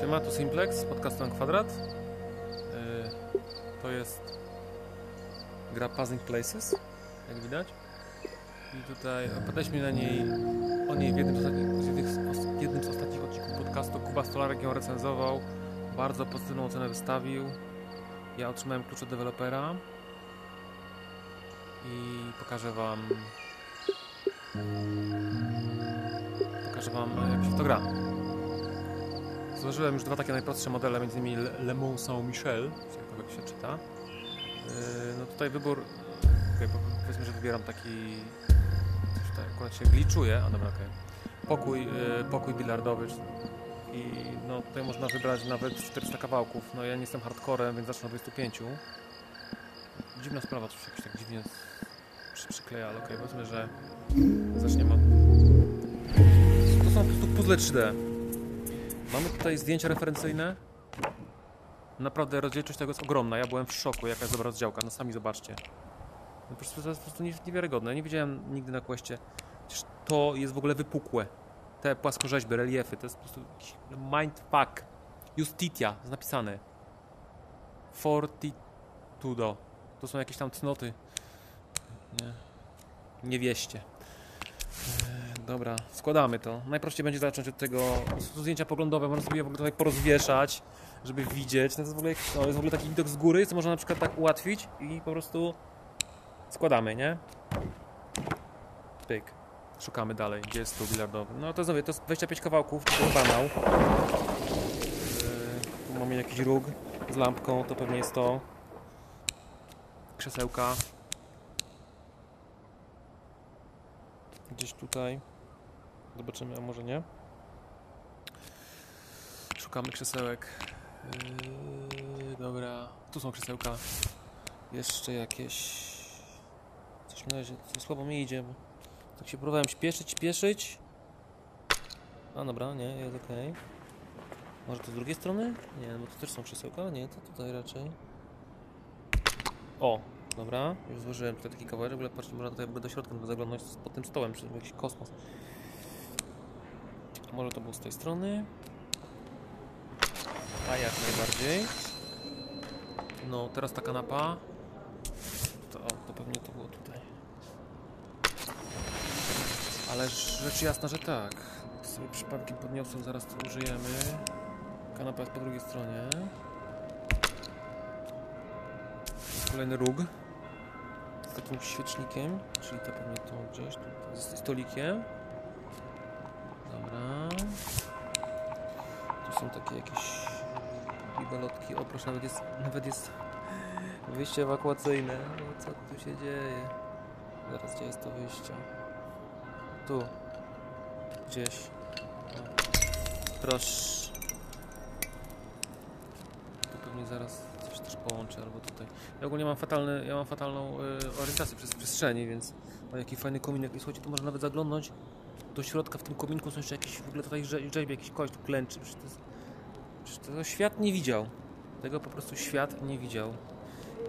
Siema, tu Simplex z podcastem Kwadrat. Yy, to jest gra Puzzling Places, jak widać. I tutaj opowiadaliśmy na niej, o niej w jednym z ostatnich, jednym z, ostatnich odcinków podcastu. Kuba Stolarek ją recenzował, bardzo pozytywną ocenę wystawił. Ja otrzymałem klucz od dewelopera i pokażę wam pokażę wam jak się to gra. Złożyłem już dwa takie najprostsze modele, między innymi Le Mans Saint-Michel, jak się czyta. Yy, no tutaj wybór, okay, powiedzmy, że wybieram taki, coś tutaj akurat się gliczuje, a dobra. Okay. Pokój, yy, pokój bilardowy i no tutaj można wybrać nawet 400 kawałków. No ja nie jestem hardcorem, więc zacznę od 25. Dziwna sprawa, coś jakoś tak dziwnie przy, przykleja, ale okej, okay, powiedzmy, że zaczniemy od... To są po prostu puzzle 3D. Mamy tutaj zdjęcia referencyjne. Naprawdę rozdzielczość tego jest ogromna. Ja byłem w szoku, jaka jest dobra rozdziałka. No sami zobaczcie. No po prostu, to jest po prostu niewiarygodne. Nie widziałem nigdy na Questie. Przecież to jest w ogóle wypukłe. Te płaskorzeźby, reliefy, to jest po prostu mindfuck. Justitia, jest napisane. Fortitudo. To są jakieś tam cnoty. Nie. Nie wieście. Dobra, składamy to. Najprościej będzie zacząć od tego zdjęcia poglądowe, można sobie je w ogóle tutaj porozwieszać, żeby widzieć. To jest w ogóle, no, jest w ogóle taki widok z góry, co można na przykład tak ułatwić i po prostu składamy, nie? Pyk. Szukamy dalej, gdzie jest tu bilardowy. No to znowu, to jest 25 kawałków, to jest banał. Yy, mamy jakiś róg z lampką, to pewnie jest to. Krzesełka. Gdzieś tutaj. Zobaczymy, a może nie. Szukamy krzesełek. Yy, dobra, tu są krzesełka. Jeszcze jakieś... Coś na razie, słabo mi idzie, tak się próbowałem śpieszyć, śpieszyć. A dobra, nie, jest ok. Może to z drugiej strony? Nie, bo tu też są krzesełka. Nie, to tutaj raczej. O, dobra, już złożyłem tutaj taki kawałek, w ogóle patrzcie, można tutaj do środka zaglądać pod tym stołem, czy jakiś kosmos. Może to był z tej strony. A jak najbardziej. No, teraz ta kanapa. To, o, to pewnie to było tutaj. Ale rzecz jasna, że tak. To sobie przypadkiem podniosłem, zaraz to użyjemy. Kanapa jest po drugiej stronie. Kolejny róg. Z takim świecznikiem, czyli to pewnie to gdzieś, tu, z stolikiem. Dobra. Tu są takie jakieś bibelotki. O proszę, nawet jest, nawet jest wyjście ewakuacyjne. No, co tu się dzieje? Zaraz, gdzie jest to wyjście? Tu. Gdzieś. Proszę. Tu pewnie zaraz też połączę, albo tutaj. Ja ogólnie mam fatalny, ja mam fatalną y, orientację przez przestrzeni, więc o jaki fajny kominek. I słuchajcie, tu można nawet zaglądnąć do środka w tym kominku są jeszcze jakieś w ogóle tutaj rzeźby, jakiś kość tu klęczy. Przecież to, jest, przecież to świat nie widział. Tego po prostu świat nie widział.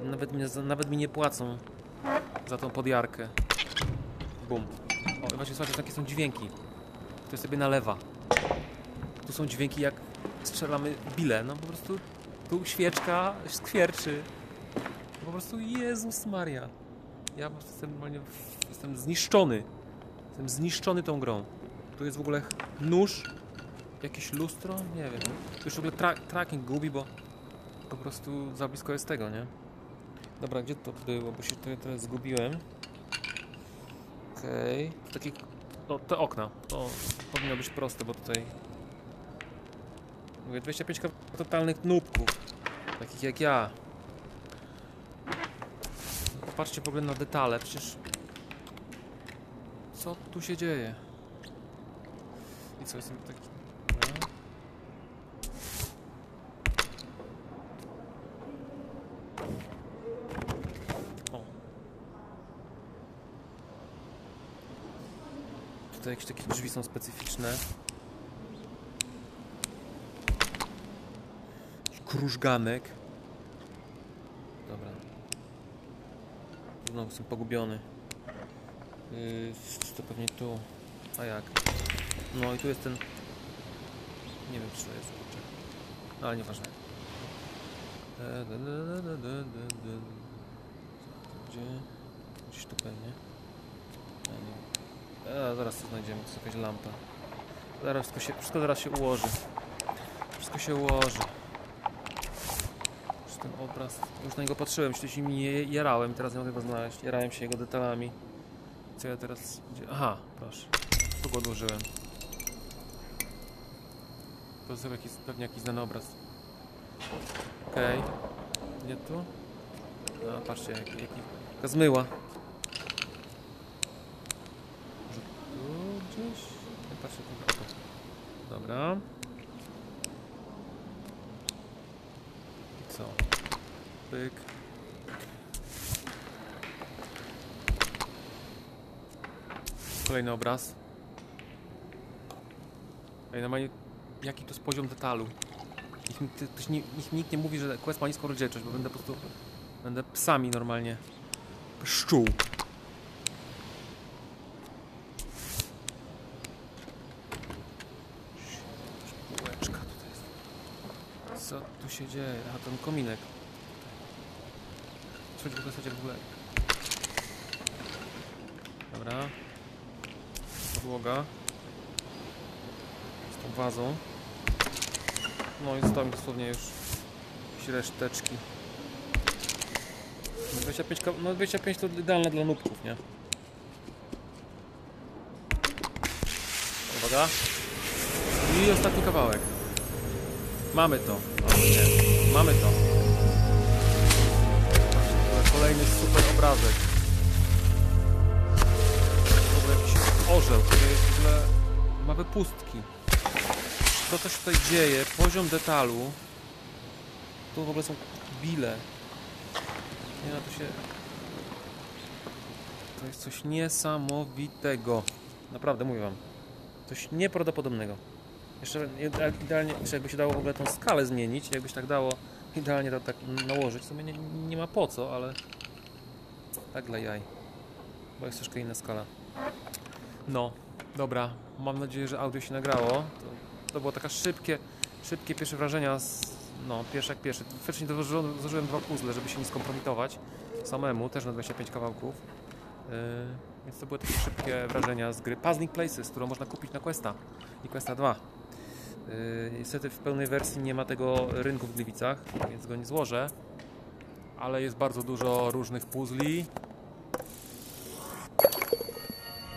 Nawet, mnie, nawet mi nie płacą za tą podjarkę. Bum. O, właśnie słuchajcie, takie są dźwięki. To sobie nalewa. Tu są dźwięki jak strzelamy bile. No po prostu tu świeczka skwierczy. Po prostu Jezus Maria. Ja po prostu jestem, jestem zniszczony. Jestem zniszczony tą grą. Tu jest w ogóle nóż, jakieś lustro, nie wiem. Tu już w ogóle tra tracking gubi, bo po prostu za blisko jest tego, nie? Dobra, gdzie to było, bo się tutaj teraz zgubiłem. Okej. Okay. Takie, no te okna, to powinno być proste, bo tutaj mówię 25 totalnych nubków, takich jak ja. Popatrzcie w ogóle na detale, przecież co tu się dzieje? I co, jestem taki... No. Tutaj jakieś takie drzwi są specyficzne. Krużganek. Dobra. Znowu jestem pogubiony. Yy, to pewnie tu. A jak? No i tu jest ten... Nie wiem, czy to jest, kurczę. No ale nieważne. E. Gdzie? Gdzieś tu pewnie. A, nie. A, zaraz to znajdziemy, to jest jakaś lampa. Zaraz wszystko, się, wszystko zaraz się ułoży. Wszystko się ułoży. Ten obraz, już na niego patrzyłem, się je- jarałem, teraz nie mogę go znaleźć. Jarałem się jego detalami. Co ja teraz... Aha, proszę. Tu go odłożyłem. To jest jakiś, pewnie jakiś znany obraz. Okej. Gdzie tu? A, patrzcie, jaki, jaki... Zmyła. Może tu gdzieś? Nie, patrzcie, tu. Dobra. I co? Pyk. Kolejny obraz. Ej, normalnie, jaki to jest poziom detalu. Niech, ty- ktoś nie, niech nikt nie mówi, że quest ma niską rozdzielczość, bo będę po prostu... Będę psami normalnie. Pszczół. Co tu się dzieje? A ten kominek. Słuchajcie, w słuchajcie, w ogóle. Dobra. Podłoga. Z tą wazą. No i zostało mi dosłownie już jakieś reszteczki. No 25, ka- no 25 to idealne dla nubków, nie? Uwaga. I ostatni kawałek. Mamy to. O. Mamy to. Kolejny super obrazek. W ogóle jakiś orzeł, który jest w ogóle... Ma wypustki. Co się tutaj dzieje? Poziom detalu. Tu w ogóle są bile. Nie no, to się... To jest coś niesamowitego. Naprawdę, mówię wam. Coś nieprawdopodobnego. Jeszcze ide- idealnie, jeszcze jakby się dało w ogóle tą skalę zmienić, jakbyś tak dało idealnie to tak nałożyć, to nie, nie ma po co, ale tak dla jaj. Bo jest troszkę inna skala. No, dobra. Mam nadzieję, że audio się nagrało. To, to było taka szybkie, szybkie pierwsze wrażenia z, no, pierwsze jak pierwsze. Wcześniej złożyłem, złożyłem dwa puzzle, żeby się nie skompromitować samemu, też na 25 kawałków. Yy, więc to były takie szybkie wrażenia z gry Puzzling Places, którą można kupić na Questa i Questa 2. Yy, niestety w pełnej wersji nie ma tego rynku w Gliwicach, więc go nie złożę. Ale jest bardzo dużo różnych puzli.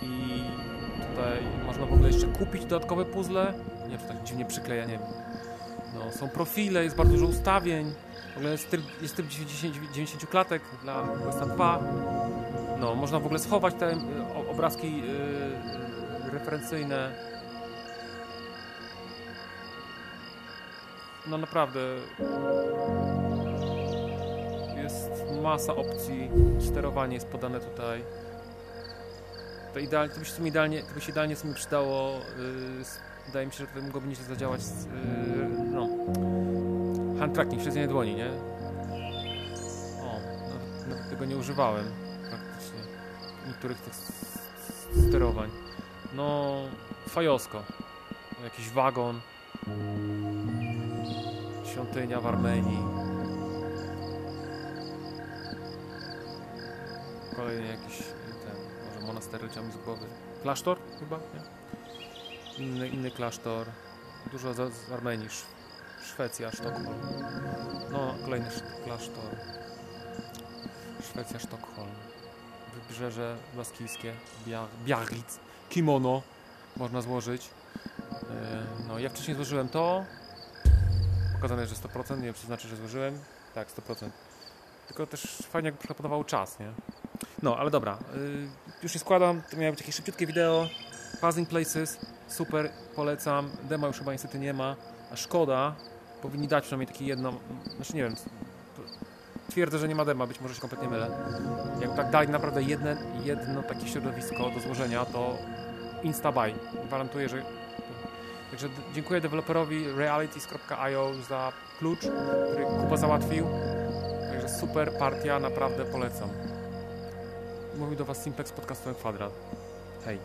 I tutaj można w ogóle jeszcze kupić dodatkowe puzzle. Nie wiem, czy tak dziwnie przykleja, nie wiem. No, są profile, jest bardzo dużo ustawień. W ogóle jest tryb, jest tryb 90, 90 klatek dla Questa 2. No, można w ogóle schować te y, obrazki y, y, referencyjne. No naprawdę jest masa opcji. Sterowanie jest podane tutaj. To, idealnie, to by się idealnie, to by się idealnie w sumie przydało. S- wydaje mi się, że tutaj mogłoby nieźle zadziałać z, yy, no, hand tracking, śledzenie dłoni, nie? O, nawet, nawet tego nie używałem praktycznie. Niektórych tych sterowań. No, fajosko. Jakiś wagon. Świątynia w Armenii. Kolejny jakiś ten, może monastery leciał mi z głowy. Klasztor chyba, nie? Inny, inny klasztor. Dużo z, z Armenii. Sz, Szwecja, Sztokholm. No, kolejny sz, klasztor. Szwecja, Sztokholm. Wybrzeże Baskijskie. Bia, Biarritz. Kimono można złożyć. Yy, No, ja wcześniej złożyłem to. Pokazane, że 100%. Nie wiem, czy znaczy, że złożyłem. Tak, 100%. Tylko też fajnie, jakby proponował czas, nie? No, ale dobra. Yy, już nie składam. To miało być takie szybciutkie wideo. Puzzling Places. Super, polecam. Dema już chyba niestety nie ma. A szkoda. Powinni dać przynajmniej takie jedno... Znaczy nie wiem. Twierdzę, że nie ma dema. Być może się kompletnie mylę. Jak tak dali naprawdę jedne, jedno takie środowisko do złożenia, to instabuy. Gwarantuję, że... Także dziękuję deweloperowi realities.io za klucz, który Kuba załatwił. Także super partia, naprawdę polecam. Mówił do Was Simplex z podcastem Kwadrat. Hej.